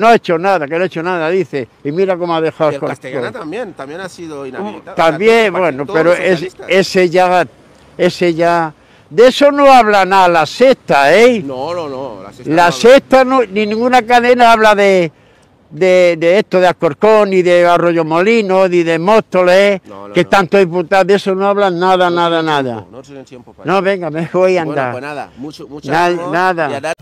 No ha hecho nada, que no ha hecho nada, dice. Y mira cómo ha dejado... Y el Castellana también, también ha sido inhabilitado. También, bueno, pero es, ese ya... Ese ya... De eso no habla nada la sexta, ¿eh? No, no, no. La sexta, no, ni ninguna cadena habla de, de, de, esto de Alcorcón, ni de Arroyo Molino, ni de Móstoles, que tanto diputados, de eso no hablan nada, nada, nada. no tienen tiempo para No, venga, me voy a andar. Bueno, pues nada, mucho, muchas nada. nada.